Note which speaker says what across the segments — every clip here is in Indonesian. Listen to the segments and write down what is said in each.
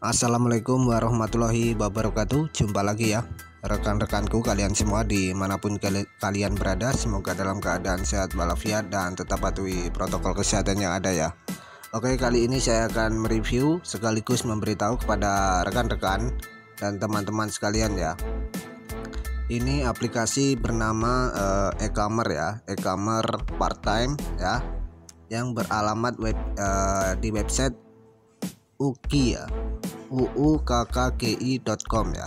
Speaker 1: Assalamualaikum warahmatullahi wabarakatuh. Jumpa lagi ya Rekan-rekanku kalian semua di mana pun kalian berada. Semoga dalam keadaan sehat walafiat Dan tetap patuhi protokol kesehatan yang ada ya. Oke kali ini saya akan mereview Sekaligus memberitahu kepada rekan-rekan Dan teman-teman sekalian ya ini aplikasi bernama eh, e-commer ya e-commer part time ya yang beralamat web eh, di website uki ya uukkki.com ya.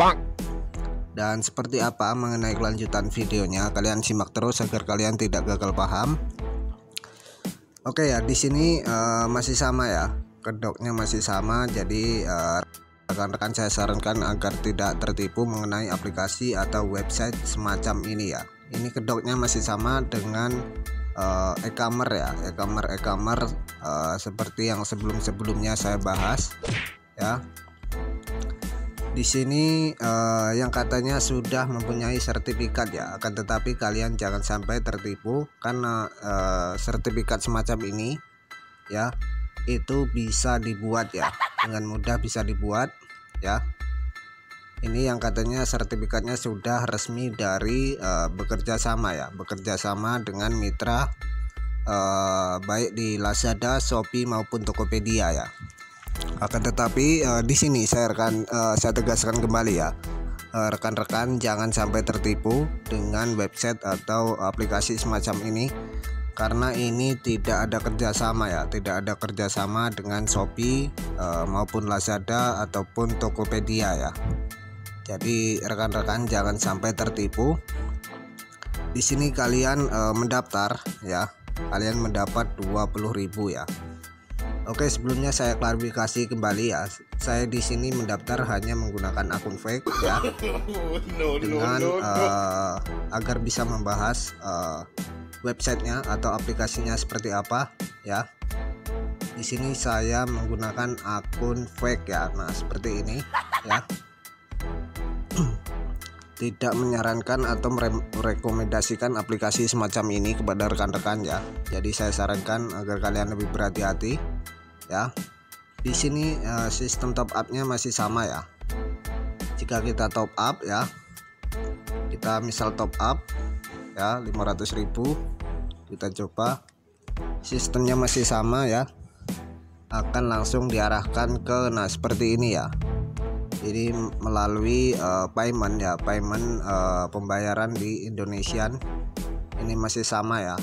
Speaker 1: Dan seperti apa mengenai kelanjutan videonya? Kalian simak terus agar kalian tidak gagal paham. Oke ya di sini eh, masih sama ya kedoknya masih sama jadi eh, rekan-rekan saya sarankan agar tidak tertipu mengenai aplikasi atau website semacam ini ya. Ini kedoknya masih sama dengan eh, e-commerce ya. E-commerce e-commerce eh, seperti yang sebelum-sebelumnya saya bahas ya. Di sini eh, yang katanya sudah mempunyai sertifikat ya. Akan tetapi kalian jangan sampai tertipu karena eh, sertifikat semacam ini ya itu bisa dibuat ya dengan mudah bisa dibuat ya. Ini yang katanya sertifikatnya sudah resmi dari eh, bekerja sama ya. Bekerja sama dengan mitra eh, baik di Lazada, Shopee maupun Tokopedia ya. Akan tetapi eh, di sini saya akan eh, saya tegaskan kembali ya. Rekan-rekan jangan sampai tertipu dengan website atau aplikasi semacam ini karena ini tidak ada kerjasama ya tidak ada kerjasama dengan Shopee eh, maupun Lazada ataupun Tokopedia ya. Jadi rekan-rekan jangan sampai tertipu. Di sini kalian eh, mendaftar ya. Kalian mendapat 20.000 ya. Oke sebelumnya saya klarifikasi kembali ya. Saya di sini mendaftar hanya menggunakan akun fake ya. Dengan eh, agar bisa membahas eh, websitenya atau aplikasinya seperti apa ya. Di sini saya menggunakan akun fake ya. Nah seperti ini ya. Tidak menyarankan atau mere- merekomendasikan aplikasi semacam ini kepada rekan-rekan ya. Jadi saya sarankan agar kalian lebih berhati-hati ya. Di sini eh, sistem top upnya masih sama ya. Jika kita top up ya. Kita misal top up ya 500.000 kita coba. Sistemnya masih sama ya. Akan langsung diarahkan ke nah seperti ini ya. Jadi melalui eh, payment ya payment eh, pembayaran di Indonesian. Ini masih sama ya.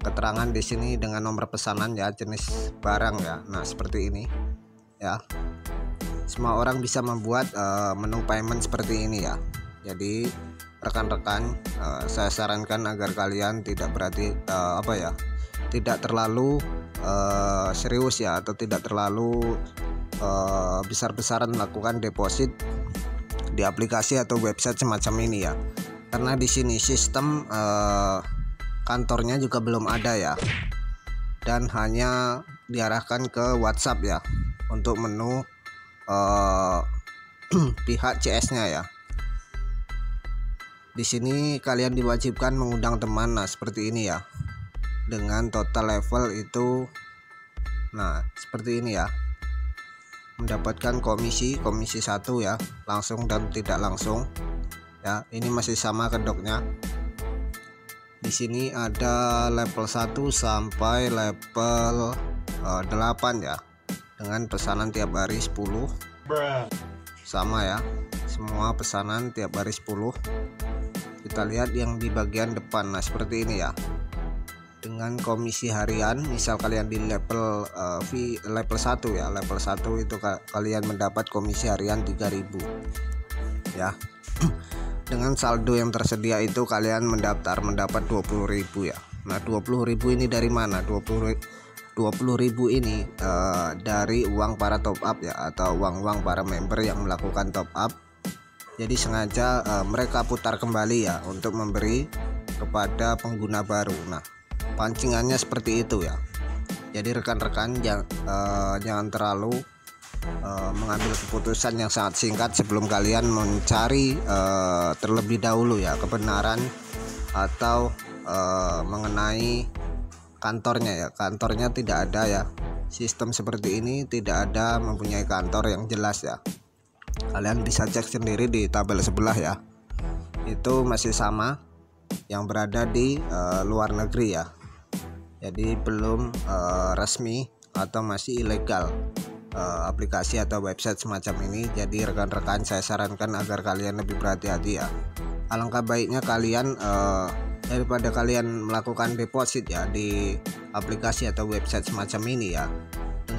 Speaker 1: Keterangan di sini dengan nomor pesanan ya jenis barang ya. Nah seperti ini ya. Semua orang bisa membuat eh, menu payment seperti ini ya. Jadi rekan-rekan eh, saya sarankan agar kalian tidak berarti eh, apa ya tidak terlalu eh, serius ya atau tidak terlalu eh, besar-besaran melakukan deposit di aplikasi atau website semacam ini ya. Karena di sini sistem eh, kantornya juga belum ada ya. Dan hanya diarahkan ke WhatsApp ya untuk menu eh, pihak CS-nya ya di sini kalian diwajibkan mengundang teman. Nah seperti ini ya. Dengan total level itu nah seperti ini ya. Mendapatkan komisi komisi satu ya. Langsung dan tidak langsung. Ya ini masih sama kedoknya. Di sini ada level 1 sampai level eh, 8 ya. Dengan pesanan tiap hari 10 sama ya. Semua pesanan tiap hari 10 kita lihat yang di bagian depan. Nah seperti ini ya. Dengan komisi harian misal kalian di level eh, V level 1 ya. Level 1 itu ka- kalian mendapat komisi harian 3000 ya. Dengan saldo yang tersedia itu kalian mendaftar mendapat 20.000 ya. Nah 20.000 ini dari mana? 20 20.000 ini eh, dari uang para top up ya atau uang-uang para member yang melakukan top up jadi sengaja eh, mereka putar kembali ya untuk memberi kepada pengguna baru. Nah pancingannya seperti itu ya. Jadi rekan-rekan jangan, jangan terlalu eh, mengambil keputusan yang sangat singkat sebelum kalian mencari eh, terlebih dahulu ya kebenaran atau uh, mengenai kantornya ya. Kantornya tidak ada ya. Sistem seperti ini tidak ada mempunyai kantor yang jelas ya kalian bisa cek sendiri di tabel sebelah ya. Itu masih sama yang berada di uh, luar negeri ya. Jadi belum uh, resmi atau masih ilegal uh, aplikasi atau website semacam ini. Jadi rekan-rekan saya sarankan agar kalian lebih berhati-hati ya. Alangkah baiknya kalian uh, daripada kalian melakukan deposit ya di aplikasi atau website semacam ini ya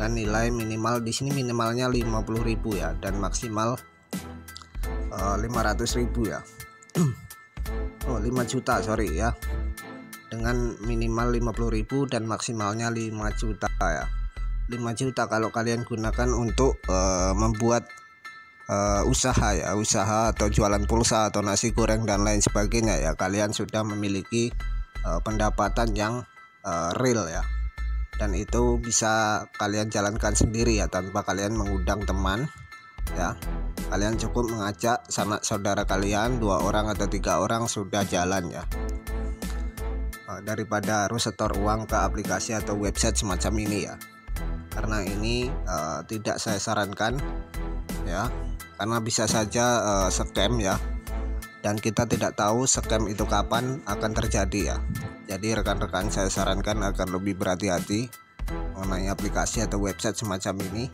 Speaker 1: dengan nilai minimal di sini minimalnya 50.000 ya dan maksimal uh, eh, 500.000 ya. Oh 5 juta sorry ya. Dengan minimal 50.000 dan maksimalnya 5 juta ya. 5 juta kalau kalian gunakan untuk uh, membuat uh, usaha ya usaha atau jualan pulsa atau nasi goreng dan lain sebagainya ya. Kalian sudah memiliki uh, pendapatan yang uh, real ya dan itu bisa kalian jalankan sendiri ya tanpa kalian mengundang teman ya. Kalian cukup mengajak sanak saudara kalian dua orang atau tiga orang sudah jalan ya. Daripada harus setor uang ke aplikasi atau website semacam ini ya. Karena ini uh, tidak saya sarankan ya. Karena bisa saja uh, scam ya. Dan kita tidak tahu scam itu kapan akan terjadi ya jadi rekan-rekan saya sarankan agar lebih berhati-hati mengenai aplikasi atau website semacam ini.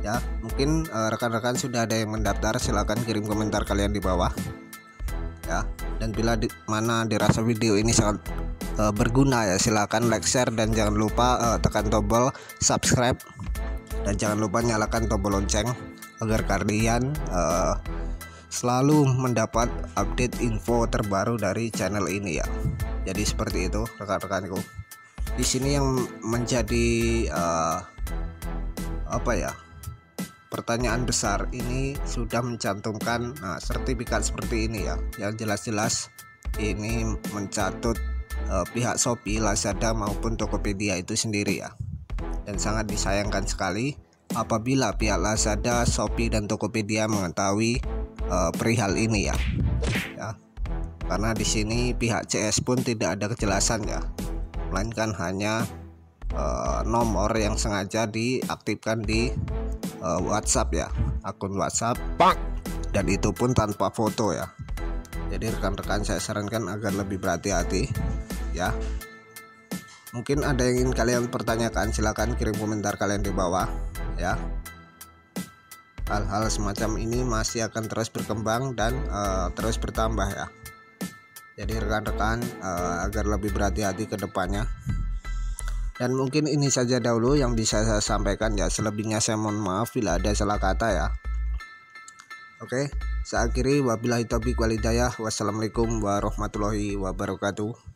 Speaker 1: Ya mungkin eh, rekan-rekan uh, sudah ada yang mendaftar silahkan kirim komentar kalian di bawah. Ya dan bila di, mana dirasa video ini sangat uh, berguna ya silahkan like share dan jangan lupa uh, tekan tombol subscribe. Dan jangan lupa nyalakan tombol lonceng agar kalian uh, selalu mendapat update info terbaru dari channel ini ya. Jadi seperti itu rekan-rekanku. Di sini yang menjadi uh, apa ya? Pertanyaan besar ini sudah mencantumkan nah, sertifikat seperti ini ya, yang jelas-jelas ini mencatut uh, pihak Shopee, Lazada maupun Tokopedia itu sendiri ya. Dan sangat disayangkan sekali apabila pihak Lazada, Shopee dan Tokopedia mengetahui uh, perihal ini ya. Karena di sini pihak CS pun tidak ada kejelasan ya. Melainkan hanya uh, nomor yang sengaja diaktifkan di uh, WhatsApp ya, akun WhatsApp. Dan itu pun tanpa foto ya. Jadi rekan-rekan saya sarankan agar lebih berhati-hati ya mungkin ada yang ingin kalian pertanyakan silahkan kirim komentar kalian di bawah ya hal-hal semacam ini masih akan terus berkembang dan uh, terus bertambah ya jadi rekan-rekan uh, agar lebih berhati-hati ke depannya. Dan mungkin ini saja dahulu yang bisa saya sampaikan ya. Selebihnya saya mohon maaf bila ada salah kata ya. Oke saya akhiri. Wabillahi taufiq walidayah wassalamualaikum warahmatullahi wabarakatuh